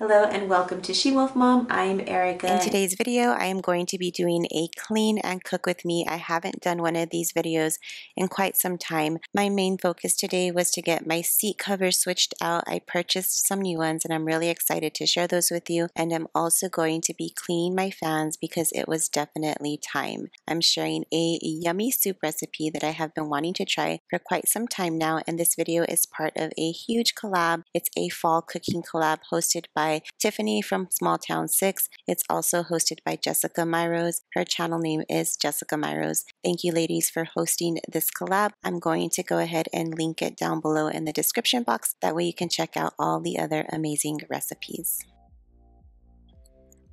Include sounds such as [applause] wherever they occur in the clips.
Hello and welcome to She Wolf Mom. I'm Erica. In today's video, I am going to be doing a clean and cook with me. I haven't done one of these videos in quite some time. My main focus today was to get my seat covers switched out. I purchased some new ones and I'm really excited to share those with you. And I'm also going to be cleaning my fans because it was definitely time. I'm sharing a yummy soup recipe that I have been wanting to try for quite some time now. And this video is part of a huge collab. It's a fall cooking collab hosted by by Tiffany from Smalltown Six. It's also hosted by Jessica Myrose. Her channel name is Jessica Myrose. Thank you, ladies, for hosting this collab. I'm going to go ahead and link it down below in the description box. That way you can check out all the other amazing recipes.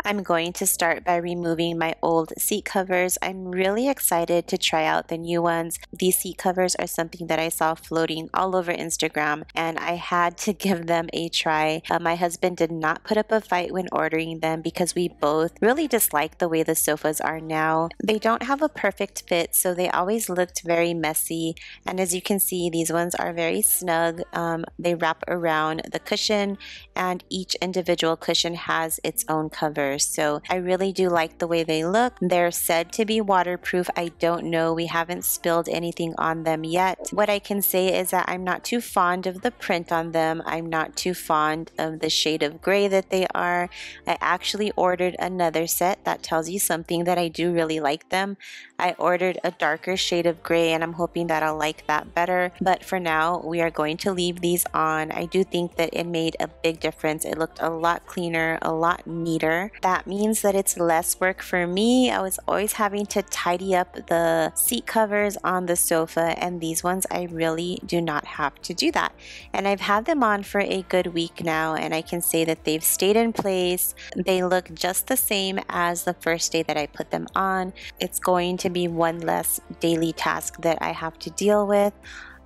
I'm going to start by removing my old seat covers. I'm really excited to try out the new ones. These seat covers are something that I saw floating all over Instagram and I had to [laughs] give them a try. Uh, my husband did not put up a fight when ordering them because we both really dislike the way the sofas are now. They don't have a perfect fit so they always looked very messy and as you can see these ones are very snug. Um, they wrap around the cushion and each individual cushion has its own cover so I really do like the way they look. They're said to be waterproof. I don't know. We haven't spilled anything on them yet. What I can say is that I'm not too fond of the print on them. I'm not too fond of the shade of gray that they are. I actually ordered another set that tells you something that I do really like them. I ordered a darker shade of gray and I'm hoping that I'll like that better. But for now, we are going to leave these on. I do think that it made a big difference. It looked a lot cleaner, a lot neater. That means that it's less work for me. I was always having to tidy up the seat covers on the sofa and these ones I really do not have to do that. And I've had them on for a good week now and I can say that they've stayed in place. They look just the same as the first day that I put them on. It's going to be one less daily task that I have to deal with.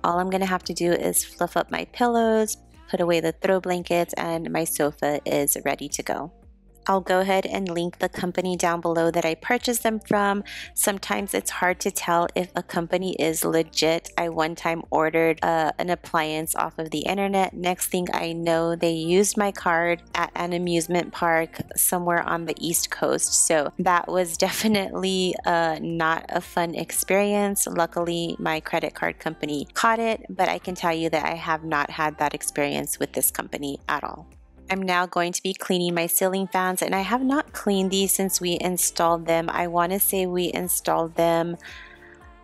All I'm going to have to do is fluff up my pillows, put away the throw blankets, and my sofa is ready to go. I'll go ahead and link the company down below that I purchased them from. Sometimes it's hard to tell if a company is legit. I one time ordered uh, an appliance off of the internet. Next thing I know, they used my card at an amusement park somewhere on the East Coast. So that was [laughs] definitely uh, not a fun experience. Luckily, my credit card company caught it, but I can tell you that I have not had that experience with this company at all. I'm now going to be cleaning my ceiling fans and I have not cleaned these since we installed them. I want to say we installed them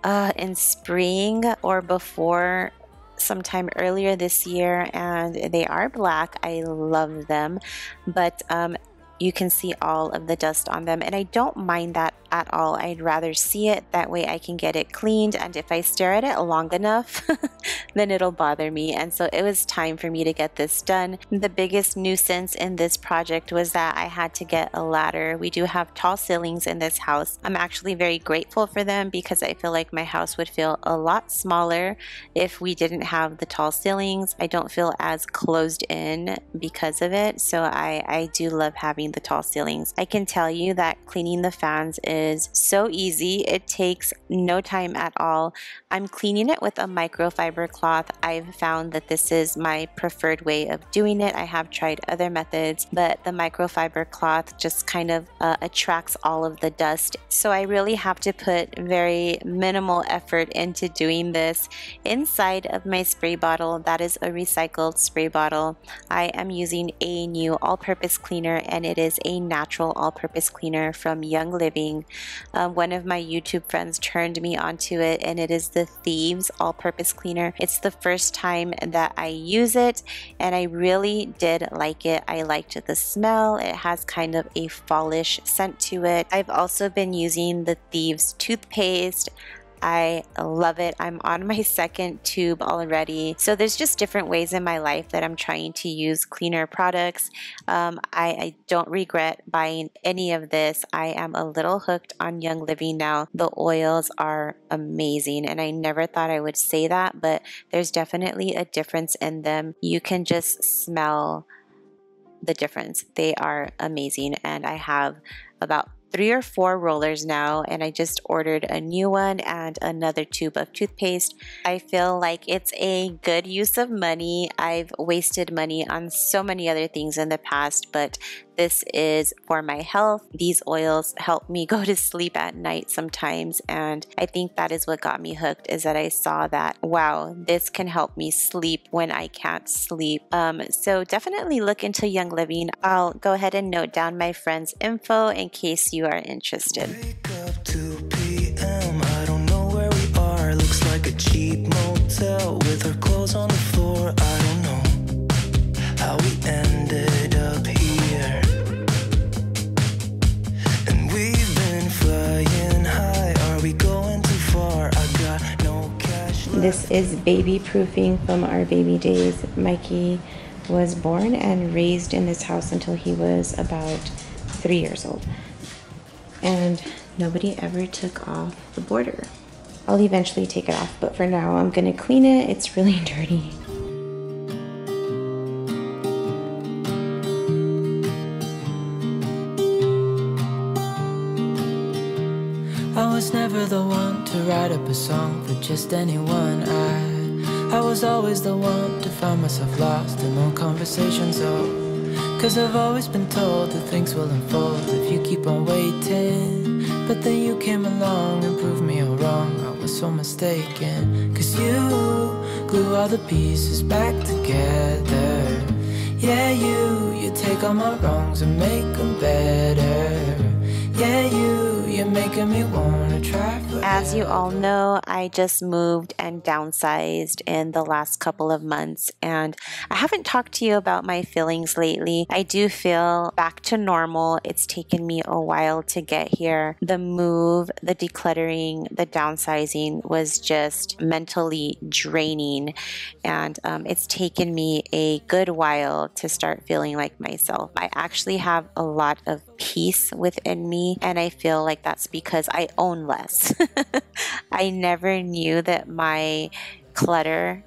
uh, in spring or before sometime earlier this year and they are black. I love them but um, you can see all of the dust on them and I don't mind that at all. I'd rather see it, that way I can get it cleaned and if I stare at it long enough [laughs] then it'll bother me and so it was time for me to get this done. The biggest nuisance in this project was that I had to get a ladder. We do have tall ceilings in this house. I'm actually very grateful for them because I feel like my house would feel a lot smaller if we didn't have the tall ceilings. I don't feel as closed in because of it so I, I do love having the tall ceilings. I can tell you that cleaning the fans is is so easy. It takes no time at all. I'm cleaning it with a microfiber cloth. I've found that this is my preferred way of doing it. I have tried other methods, but the microfiber cloth just kind of uh, attracts all of the dust. So I really have to put very minimal effort into doing this. Inside of my spray bottle, that is a recycled spray bottle, I am using a new all-purpose cleaner and it is a natural all-purpose cleaner from Young Living. Um, one of my YouTube friends turned me onto it, and it is the Thieves All Purpose Cleaner. It's the first time that I use it, and I really did like it. I liked the smell, it has kind of a fallish scent to it. I've also been using the Thieves toothpaste. I love it. I'm on my second tube already. So there's just different ways in my life that I'm trying to use cleaner products. Um, I, I don't regret buying any of this. I am a little hooked on Young Living now. The oils are amazing and I never thought I would say that, but there's definitely a difference in them. You can just smell the difference. They are amazing and I have about three or four rollers now, and I just ordered a new one and another tube of toothpaste. I feel like it's a good use of money. I've wasted money on so many other things in the past, but this is for my health. These oils help me [laughs] go to sleep at night sometimes, and I think that is what got me hooked is that I saw that, wow, this can help me sleep when I can't sleep. Um, so definitely look into Young Living. I'll go ahead and note down my friend's info in case you are interested. like a cheap motel with her clothes on the floor. I don't know how we ended up here. And we've been flying high. Are we going too far? I got no cash. This is baby proofing from our baby days. Mikey was born and raised in this house until he was about three years old. And nobody ever took off the border. I'll eventually take it off, but for now I'm gonna clean it. It's really [laughs] dirty. I was never the one to write up a song for just anyone. I I was always the one to find myself lost in long conversations. Oh, cause I've always been told that things will unfold if you keep on waiting. But then you came along and proved me all wrong. I was so mistaken. Cause you glue all the pieces back together. Yeah, you, you take all my wrongs and make them better. Yeah, you, you're making me wanna try As you all know, I just moved and downsized in the last couple of months and I haven't talked to you about my feelings lately. I do feel back to normal. It's taken me a while to get here. The move, the decluttering, the downsizing was just mentally draining and um, it's taken me a good while to start feeling like myself. I actually have a lot of peace within me and I feel like that's because I own less. [laughs] [laughs] I never knew that my clutter,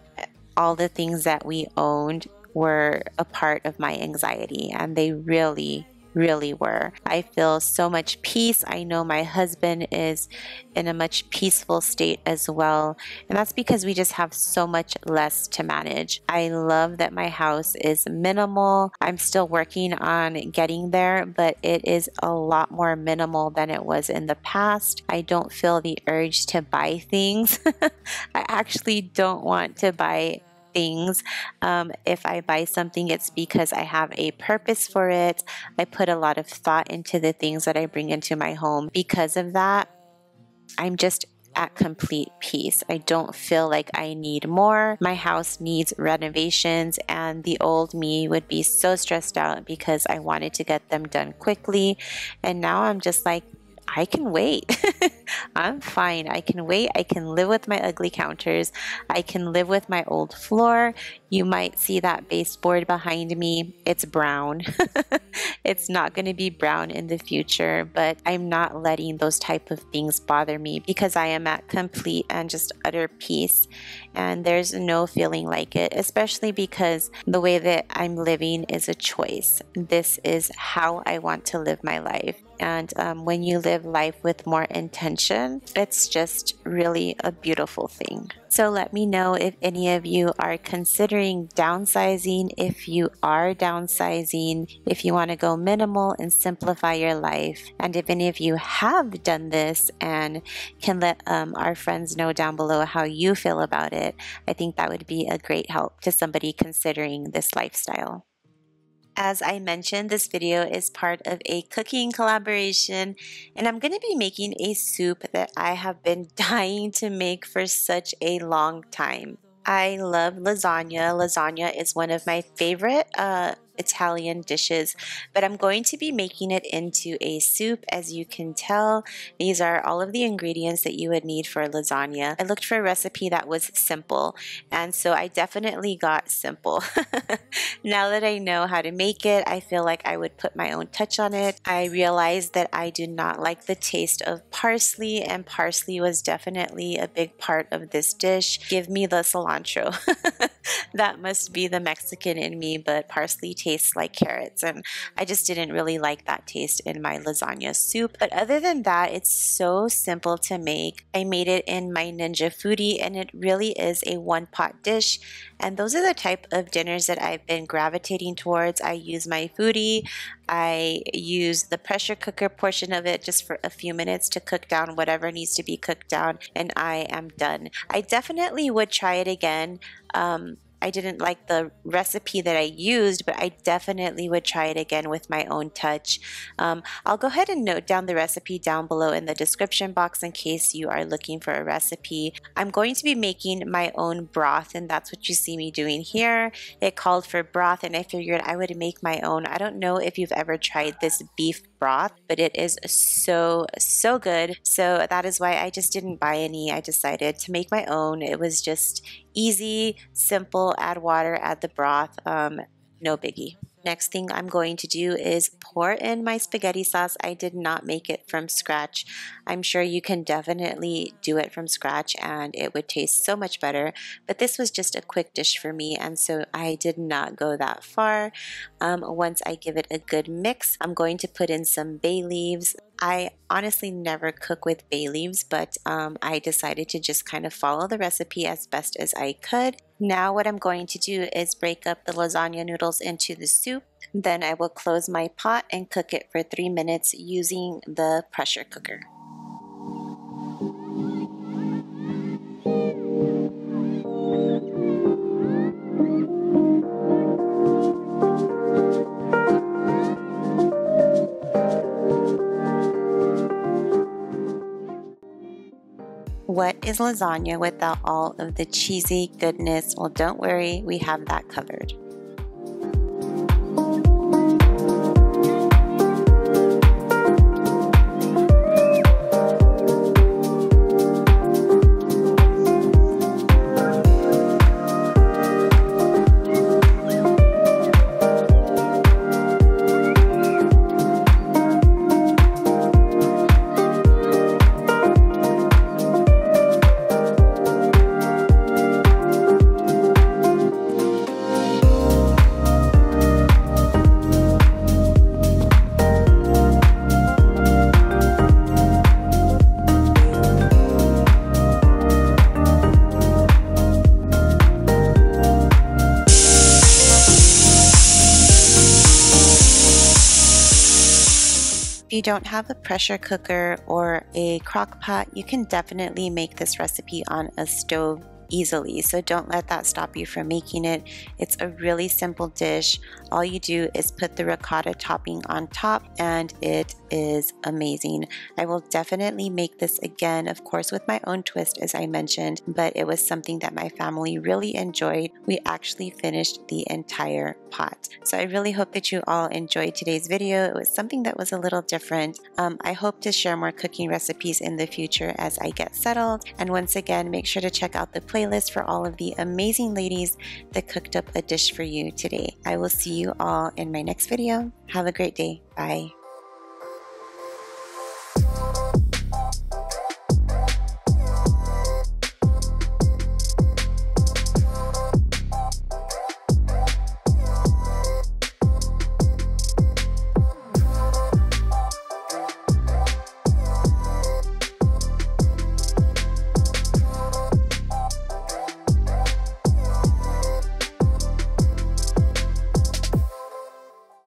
all the things that we owned, were a part of my anxiety, and they really really were. I feel so much peace. I know my husband is in a much peaceful state as well. And that's because we just have so much less to manage. I love that my house is minimal. I'm still working on getting there, but it is a lot more minimal than it was in the past. I don't feel the urge to buy things. [laughs] I actually don't want to buy things. Um, if I buy something, it's because I have a purpose for it. I put a lot of thought into the things that I bring into my home. Because of that, I'm just at complete peace. I don't feel like I need more. My house needs renovations, and the old me would be so stressed out because I wanted to get them done quickly. And now I'm just like, I can wait. [laughs] I'm fine. I can wait. I can live with my ugly counters. I can live with my old floor. You might see that baseboard behind me. It's brown. [laughs] it's not going to be brown in the future, but I'm not letting those type of things bother me because I am at complete and just utter peace. And there's no feeling like it, especially because the way that I'm living is a choice. This is how I want to live my life. And um, when you live life with more intention, it's just really a beautiful thing. So let me know if any of you are considering downsizing, if you are downsizing, if you want to go minimal and simplify your life, and if any of you have done this and can let um, our friends know down below how you feel about it. I think that would be a great help to somebody considering this lifestyle. As I mentioned, this video is part of a cooking collaboration, and I'm going to be making a soup that I have been [laughs] dying to make for such a long time. I love lasagna. Lasagna is one of my favorite uh, Italian dishes, but I'm going to be making it into a soup. As you can tell, these are all of the ingredients that you would need for lasagna. I looked for a recipe that was simple, and so I definitely got simple. [laughs] now that I know how to make it, I feel like I would put my own touch on it. I realized that I do not like the taste of parsley, and parsley was definitely a big part of this dish. Give me the cilantro. [laughs] that must be the Mexican in me, but parsley tastes like carrots and I just didn't really like that taste in my lasagna soup. But other than that, it's so simple to make. I made it in my Ninja Foodi and it really is a one pot dish. And those are the type of dinners that I've been gravitating towards. I use my Foodi. I use the pressure cooker portion of it just for a few minutes to cook down whatever needs to be cooked down, and I am done. I definitely would try it again. Um, I didn't like the recipe that I used, but I definitely would try it again with my own touch. Um, I'll go ahead and note down the recipe down below in the description box in case you are looking for a recipe. I'm going to be making my own broth, and that's what you see me doing here. It called for broth, and I figured I would make my own. I don't know if you've ever tried this beef broth, but it is so, so good. So that is why I just didn't buy any. I decided to make my own. It was just easy, simple, add water, add the broth, um, no biggie. Next thing I'm going to do is pour in my spaghetti sauce. I did not make it from scratch. I'm sure you can definitely do it from scratch and it would taste so much better. But this was just a quick dish for me and so I did not go that far. Um, once I give it a good mix, I'm going to put in some bay leaves, I honestly never cook with bay leaves, but um, I decided to just kind of follow the recipe as best as I could. Now what I'm going to do is break up the lasagna noodles into the soup. Then I will close my pot and cook it for three minutes using the pressure cooker. What is lasagna without all of the cheesy goodness? Well, don't worry, we have that covered. If you don't have a pressure cooker or a crock pot, you can definitely make this recipe on a stove easily. So don't let that stop you from making it. It's a really simple dish. All you do is put the ricotta topping on top and it is amazing. I will definitely make this again, of course, with my own twist, as I mentioned, but it was something that my family really enjoyed. We actually finished the entire pot. So I really hope that you all enjoyed today's video. It was something that was a little different. Um, I hope to share more cooking recipes in the future as I get settled. And once again, make sure to check out the playlist for all of the amazing ladies that cooked up a dish for you today. I will see you all in my next video. Have a great day. Bye.